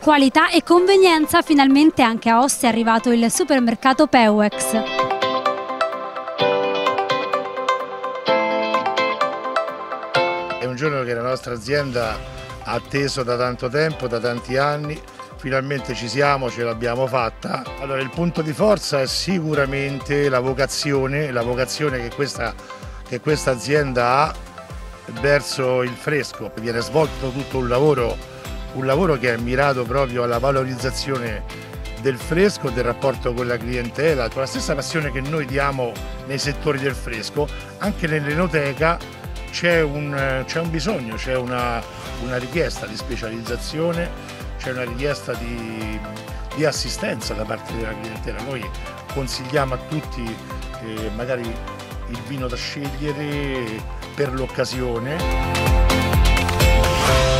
Qualità e convenienza finalmente anche a Ostia è arrivato il supermercato Pewex. È un giorno che la nostra azienda ha atteso da tanto tempo, da tanti anni. Finalmente ci siamo, ce l'abbiamo fatta. Allora, il punto di forza è sicuramente la vocazione, la vocazione che questa, che questa azienda ha verso il fresco. Viene svolto tutto un lavoro un lavoro che è mirato proprio alla valorizzazione del fresco, del rapporto con la clientela, con la stessa passione che noi diamo nei settori del fresco, anche nell'enoteca c'è un, un, bisogno, c'è una, una, richiesta di specializzazione, c'è una richiesta di, di, assistenza da parte della clientela. Noi consigliamo a tutti eh, magari il vino da scegliere per l'occasione.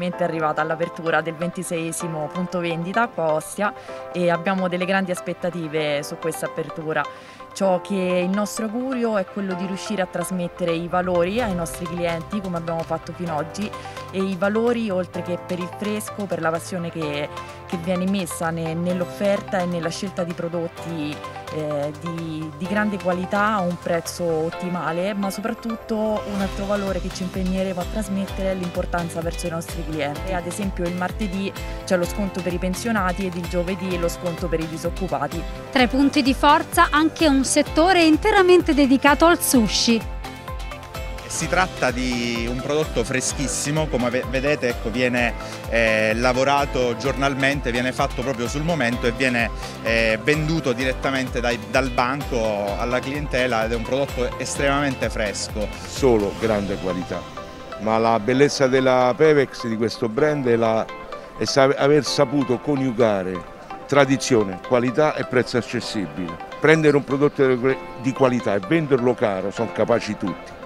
Finalmente è arrivata all'apertura del 26esimo punto vendita qua a Ostia e abbiamo delle grandi aspettative su questa apertura. Ciò che il nostro augurio è quello di riuscire a trasmettere i valori ai nostri clienti come abbiamo fatto fino ad oggi e i valori oltre che per il fresco, per la passione che, che viene messa ne, nell'offerta e nella scelta di prodotti eh, di, di, grande qualità a un prezzo ottimale, ma soprattutto un altro valore che ci impegneremo a trasmettere è l'importanza verso i nostri clienti. Ad esempio il martedì c'è lo sconto per i pensionati ed il giovedì lo sconto per i disoccupati. Tre punti di forza, anche un settore interamente dedicato al sushi. Si tratta di un prodotto freschissimo, come vedete ecco, viene eh, lavorato giornalmente, viene fatto proprio sul momento e viene eh, venduto direttamente dai, dal banco alla clientela ed è un prodotto estremamente fresco. Solo grande qualità, ma la bellezza della Pevex, di questo brand, è, la, è aver saputo coniugare tradizione, qualità e prezzo accessibile. Prendere un prodotto di qualità e venderlo caro sono capaci tutti.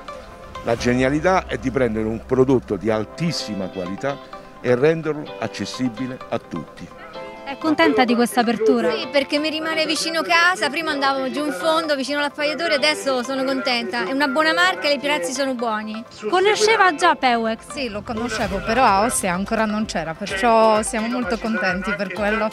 La genialità è di prendere un prodotto di altissima qualità e renderlo accessibile a tutti. È contenta di questa apertura? Sì, perché mi rimane vicino casa, prima andavo giù in fondo vicino all'appaiatore, adesso sono contenta. È una buona marca e i prezzi sono buoni. Conosceva già Pewex? Sì, lo conoscevo, però a Ostia ancora non c'era, perciò siamo molto contenti per quello.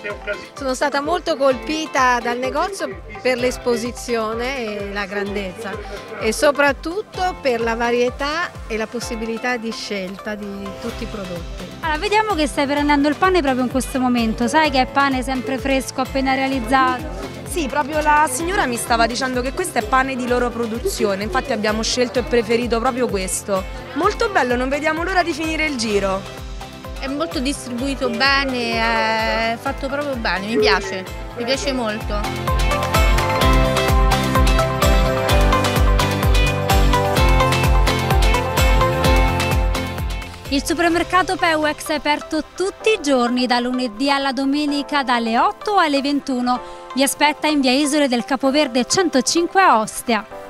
Sono stata molto colpita dal negozio per l'esposizione e la grandezza e soprattutto per la varietà e la possibilità di scelta di tutti i prodotti. Allora, vediamo che stai prendendo il pane proprio in questo momento, sai che è pane sempre fresco, appena realizzato? Sì, proprio la signora mi stava dicendo che questo è pane di loro produzione, infatti abbiamo scelto e preferito proprio questo. Molto bello, non vediamo l'ora di finire il giro. È molto distribuito bene, è fatto proprio bene, mi piace, mi piace molto. Il supermercato Pewex è aperto tutti i giorni, da lunedì alla domenica dalle 8 alle 21. Vi aspetta in via Isole del Capoverde 105 a Ostia.